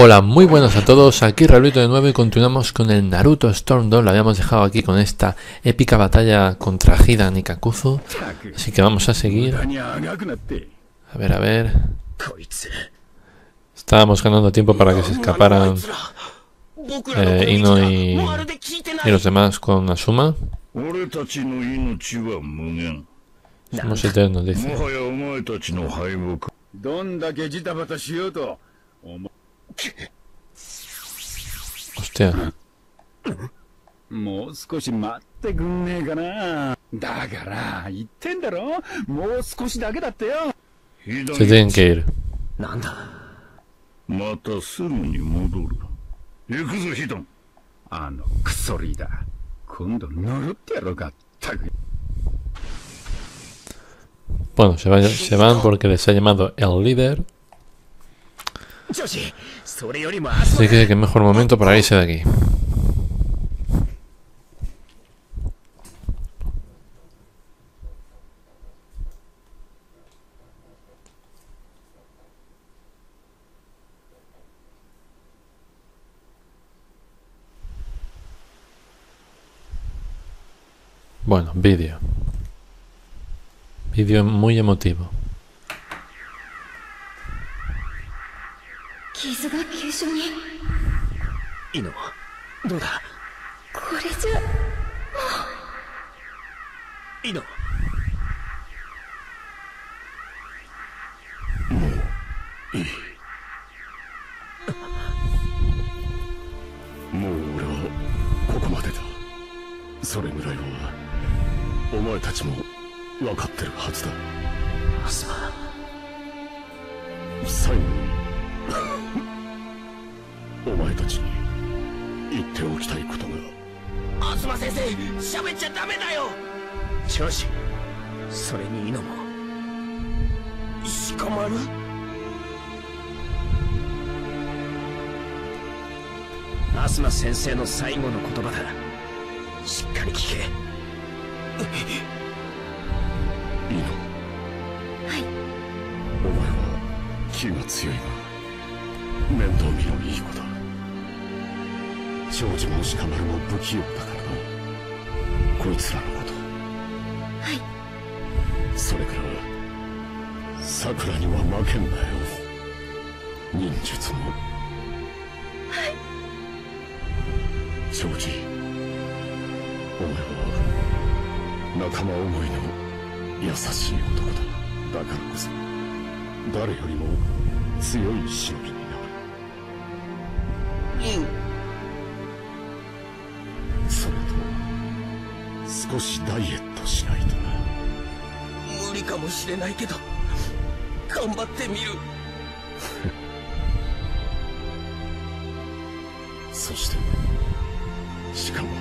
Hola, muy buenas a todos, aquí Raulito de nuevo y continuamos con el Naruto Storm 2, lo habíamos dejado aquí con esta épica batalla contra Hidan y Kakuzu, así que vamos a seguir. A ver, a ver... Estábamos ganando tiempo para que se escaparan eh, Ino y, y los demás con Asuma. Somos eternos, dice. どんだけジタバタしようと、おもう少し待ってくんねえかな。だから、言ってんだろもう少しだけだってよ。se tienen que ir. なんだ？またすぐに戻る。行くぞ、ヒドン。あのクソリーダー。今度呪ってやろうか。ったく。Bueno, se van, se van porque les ha llamado el líder, así que qué mejor momento para irse de aquí. Bueno, vídeo. Vídeo muy emotivo. 傷が急所に。いいのどうだ？これじゃいいのもう俺はここまでだ。それぐらいは、お前たちも分かってるはずだ。すまん最後に、お前たちに言っておきたいことが。東先生喋っちゃダメだよ。女子それにいいのも。鹿丸東先生の最後の言葉だ。しっかり聞け。いいの？はい。お前は気が強いが面倒見のいい子だ長寿も鹿丸も不器用だからな。こいつらのこと。はい。それから桜には負けんなよ。忍術も。はい。長寿お前は仲間思いの優しい男だ。だからこそ。誰よりも強い忍び少しダイエットしないとな。無理かもしれないけど頑張ってみる。そして鹿丸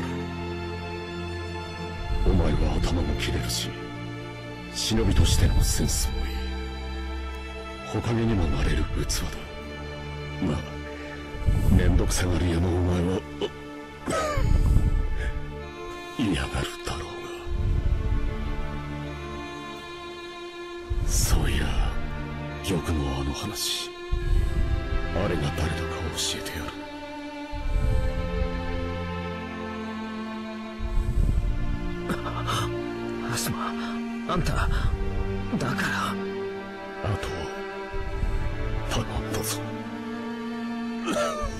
お前は頭も切れるし忍びとしてのセンスもいい。火影にもなれる器だ。まあめんどくさがり屋のお前は 嫌がる。話。あれが誰だか教えてやる。東あんただから。あとは頼んだぞ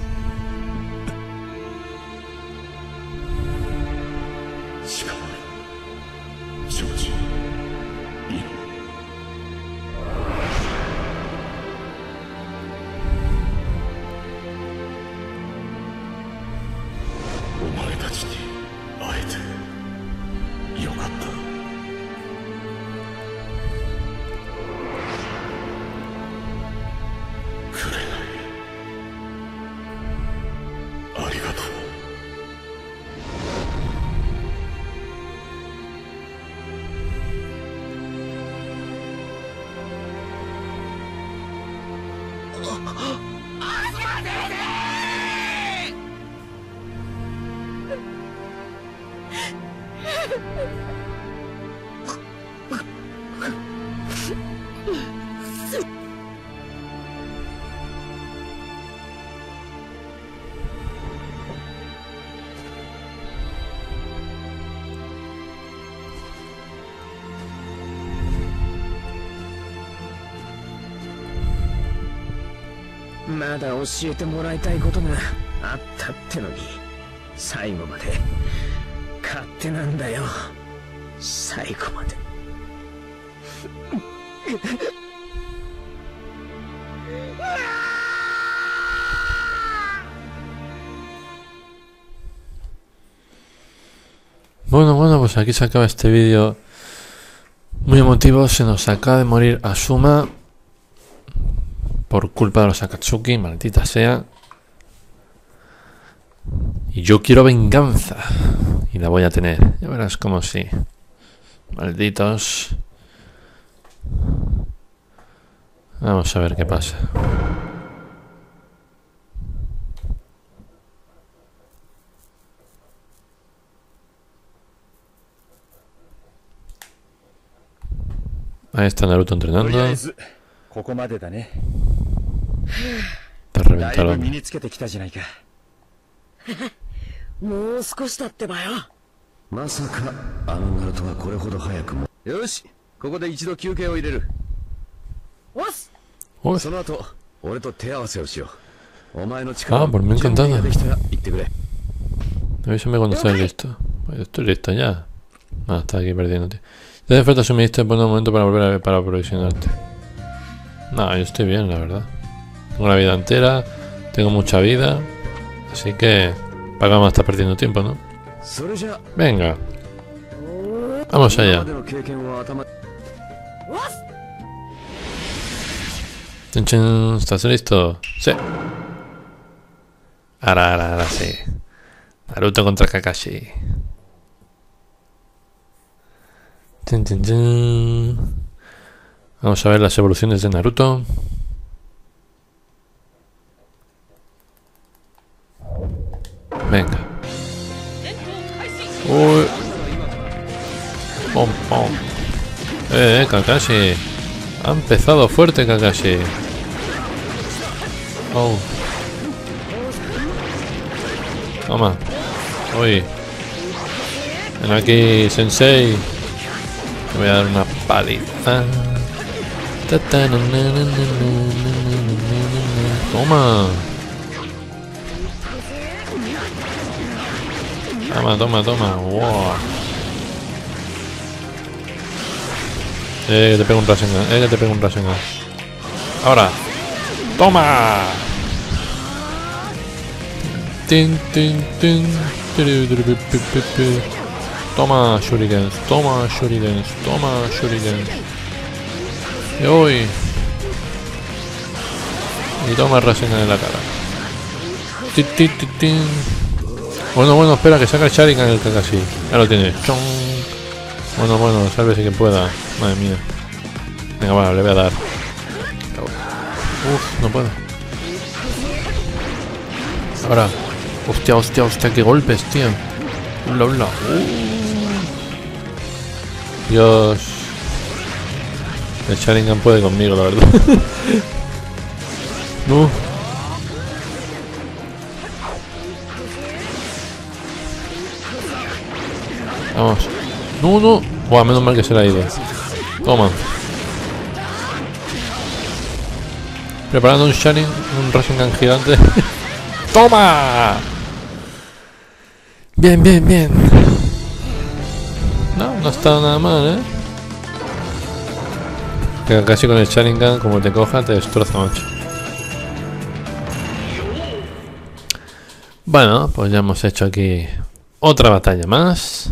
まだ教えてもらいたいことがあったってのに最後まで勝手なんだよ最後まで「Bueno, bueno, pues aquí se acaba este vídeo muy emotivo. Se nos acaba de morir Asuma por culpa de los Akatsuki, maldita sea. Y yo quiero venganza. Y la voy a tener. Ya verás como sí. Malditos. Vamos a ver qué pasa. Ahí está Naruto entrenando. だい.ぶ身につけてきたじゃないかもう少しだってばよまさかあのナルトがこれほど早くもよしここで一度休憩を入れるおっすその後俺と手合わせをしようお前の力 Ah, por mí 準備 encantado. ができたら言ってくれ avísame cuando estés listo. Pues estoy listo ya. Ah, está aquí perdiéndote. Te hace falta suministro por un momento para volver a para aprovisionarte. No, yo estoy bien, la verdad. Una vida entera, tengo mucha vida, así que para vamos estar perdiendo tiempo, ¿no? Venga. Vamos allá. ¿Estás listo? Sí. Ahora, ahora, ahora sí. Naruto contra Kakashi. Vamos a ver las evoluciones de Naruto. Venga. Uy. Pom, pom. Eh, eh, Kakashi. Ha empezado fuerte, Kakashi. Oh. Toma. Uy. Ven aquí, Sensei. Te voy a dar una paliza. Toma. Toma, toma, toma. Wow. Eh, te pego un Rasengan. Eh, te pego un Rasengan. Ahora. ¡Toma! Tin, tin, tin. Toma, shurikens. Toma, shurikens. Toma, shurikens. Y hoy. Y toma Rasengan en la cara. Ti, ti, ti, tin. Bueno, bueno, espera, que saca el Sharingan el Kakashi. Ya lo tiene. Chong. Bueno, bueno, sálvese que pueda. Madre mía. Venga, va, le voy a dar. Uf, no puedo. Ahora. Hostia, hostia, hostia, qué golpes, tío. Ula, ula. Uh. Dios. El Sharingan puede conmigo, la verdad. no. Vamos. No, no. Buah, menos mal que se le ha ido. Toma. Preparando un Sharing, un Rasengan gigante. ¡Toma! Bien, bien, bien. No, no está nada mal, ¿eh? Casi con el Sharingan, como te coja, te destroza, macho. Bueno, pues ya hemos hecho aquí otra batalla más.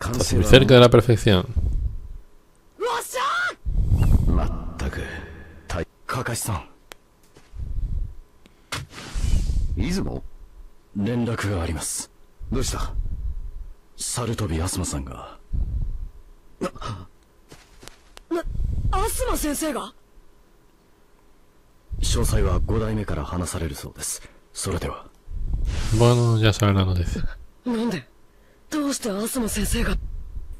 ゃじゃあ完 estás 成 muy は cerca de la perfección. わっしゃまったくたいかかしさん出雲連絡がありますどうした猿飛びアスマさんがアスマ先生が詳細は5代目から話されるそうですそれでは Bueno, ya saben la noticia. なんで どうしてアスマ先生が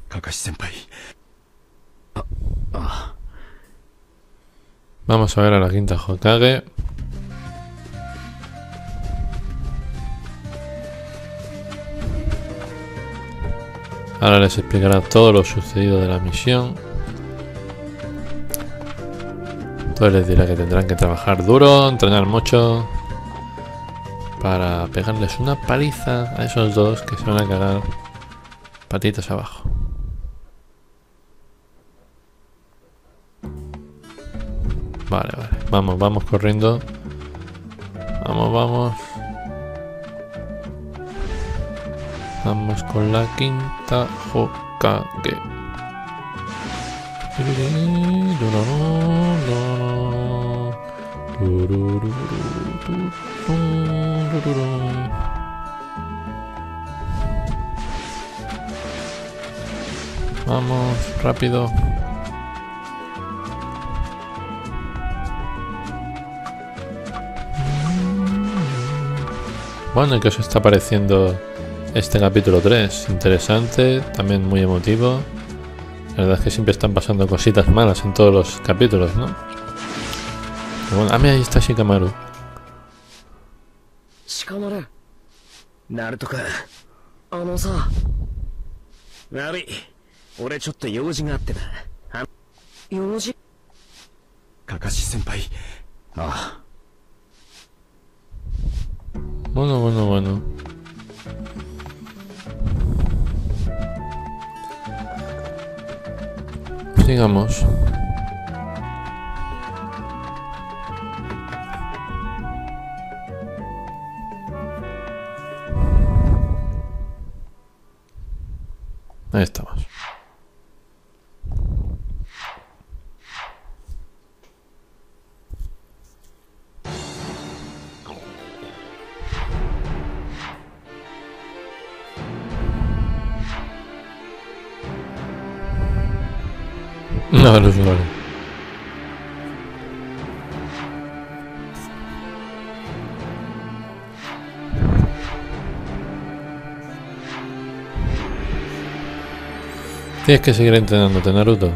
かかし先輩 Vamos a ver a la quinta Hokage. Ahora les explicará todo lo sucedido de la misión. Entonces les dirá que tendrán que trabajar duro, entrenar mucho para pegarles una paliza a esos dos que se van a cagar patitas abajo. Vale, vale. Vamos, vamos corriendo. Vamos, vamos. Vamos con la quinta Hokage. Vamos, rápido. Bueno, ¿y qué os está pareciendo este capítulo 3? Interesante, también muy emotivo. La verdad es que siempre están pasando cositas malas en todos los capítulos, ¿no? Pero bueno, ah, mira, ahí está Shikamaru. 鹿丸ナルトかあのさ悪い 俺ちょっと用事があってな。用事？かかし先輩。ああ。まだまだまだ sigamos ahí し。Tienes que seguir entrenándote, Naruto.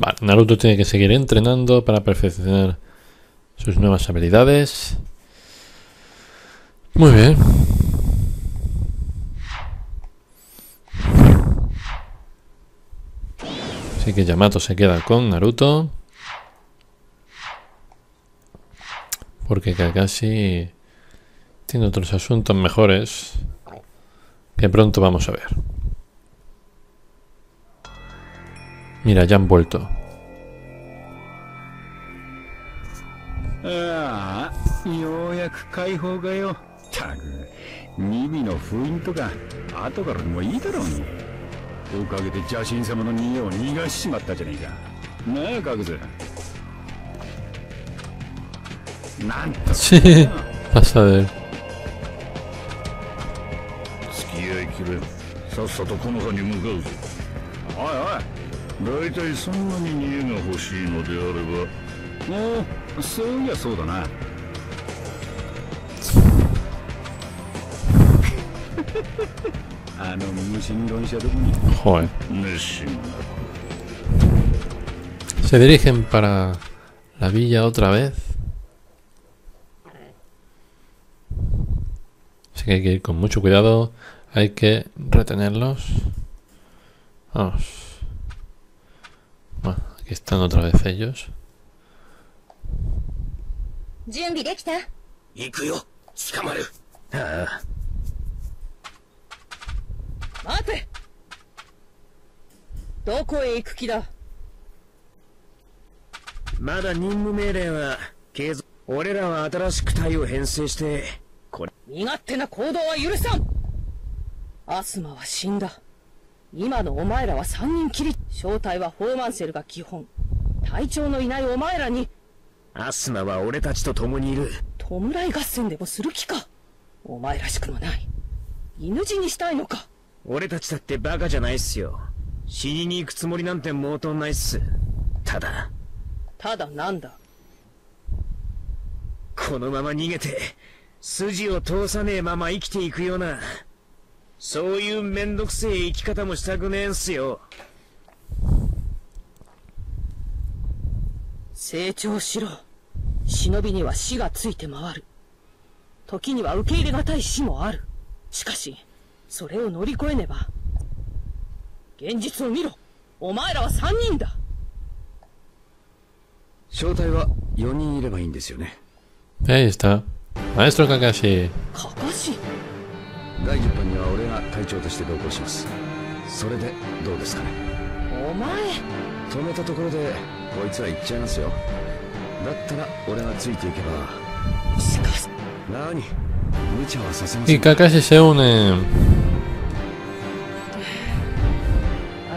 Vale, Naruto tiene que seguir entrenando para perfeccionar sus nuevas habilidades. Muy bien. Así que Yamato se queda con Naruto. Porque Kakashi tiene otros asuntos mejores que pronto vamos a ver. Mira, ya han vuelto. ああようやく解放がよたくニビの封印とか後からでもいいだろうにおかげで邪神様の逃げを逃がしちまったじゃねえかなあカグズなんと Sí, vas a ver. 付き合いきれんさっさとこの葉に向かうぞおいおい 大体そんなに逃げが欲しいのであればおおそういやそうだなあの無神論者どこに Joder. 熱心な Se dirigen para la villa otra vez. Así que hay que ir con mucho cuidado. Hay que retenerlos. Vamos. Aquí están otra vez ellos? 準備できた行くよ捕まるああ待てどこへ行く気だまだ任務命令は継続俺らは新しく隊を編成してこれ身勝手な行動は許さんアスマは死んだ今のお前らは三人きり正体はフォーマンセルが基本隊長のいないお前らにアスマは俺たちと共にいる。弔い合戦でもする気かお前らしくもない。犬死にしたいのか俺たちだってバカじゃないっすよ。死にに行くつもりなんて毛頭ないっす。ただ、ただなんだこのまま逃げて、筋を通さねえまま生きていくような、そういうめんどくせえ生き方もしたくねえんすよ。成長しろ。忍びには死がついて回る。時には受け入れがたい死もある。しかし、それを乗り越えねば。現実を見ろお前らは三人だ正体は4人いればいいんですよね Ahí está. Maestro かし？第10班には俺が隊長として同行します。それでどうですかね？お前。止めたところでこいつら行っちゃいますよ。だったら俺がついていけば。しかし。何？無茶はさせませ Y ん。かっ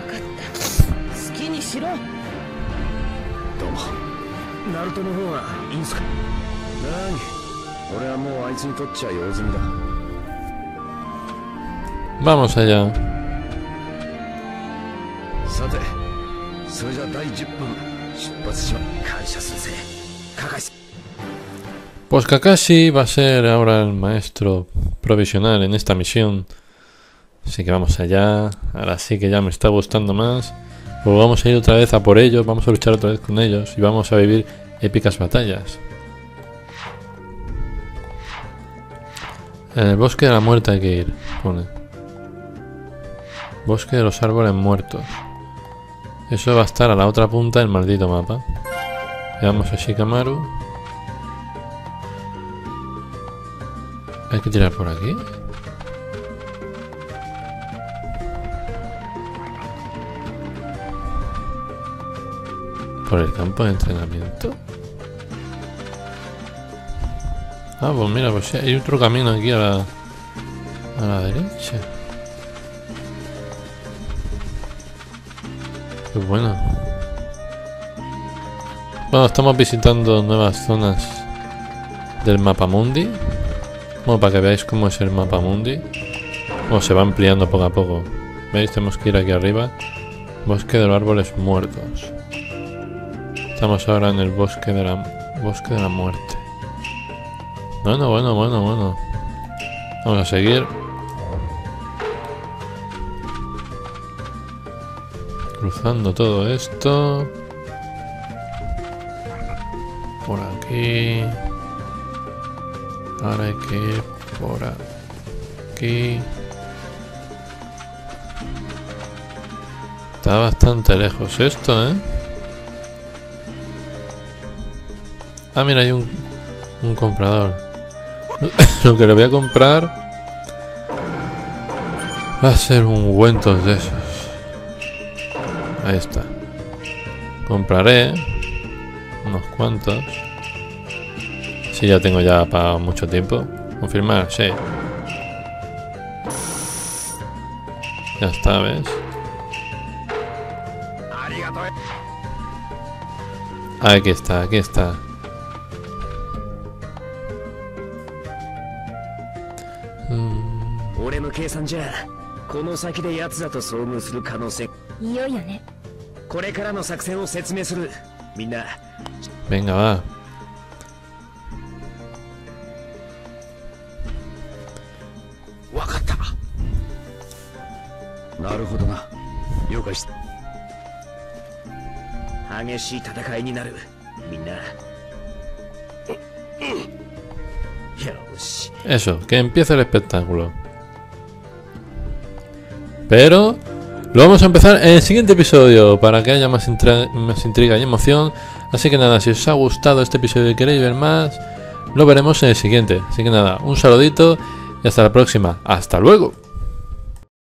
た。好きにしろ。どうも。ナルトの方はいいんすか？何？俺はもうあいつにとっちゃ用済みだ Vamos allá. Pues Kakashi va a ser ahora el maestro provisional en esta misión. Así que vamos allá. Ahora sí que ya me está gustando más. Pues vamos a ir otra vez a por ellos, vamos a luchar otra vez con ellos y vamos a vivir épicas batallas. En el bosque de la muerte hay que ir, pone. Bosque de los árboles muertos. Eso va a estar a la otra punta del maldito mapa. Veamos a Shikamaru. Hay que tirar por aquí. Por el campo de entrenamiento. Ah, pues mira, pues hay otro camino aquí a la, a la derecha. Bueno. Bueno, estamos visitando nuevas zonas del mapa mundi. Bueno, para que veáis cómo es el mapa mundi. Cómo se va ampliando poco a poco. ¿Veis? Tenemos que ir aquí arriba. Bosque de los árboles muertos. Estamos ahora en el bosque de la bosque de la muerte. Bueno, bueno, bueno, bueno. Vamos a seguir. Cruzando todo esto. Por aquí. Ahora hay que ir por aquí. Está bastante lejos esto, ¿eh? Ah, mira, hay un, un comprador. Lo que le voy a comprar va a ser un de esos. Ahí está. Compraré unos cuantos. Si ya tengo ya para mucho tiempo. Confirmar, sí. Ya está, ¿ves? Aquí está, aquí está. 俺いよいよねこれからの作戦を説明する。みんな、Venga, va. わかった。なるほどな了解した激しい戦いになる。みんな。よし。Eso, que empiece el espectáculo. Pero lo vamos a empezar en el siguiente episodio para que haya más, más intriga y emoción. Así que nada, si os ha gustado este episodio y queréis ver más, lo veremos en el siguiente. Así que nada, un saludito y hasta la próxima. Hasta luego.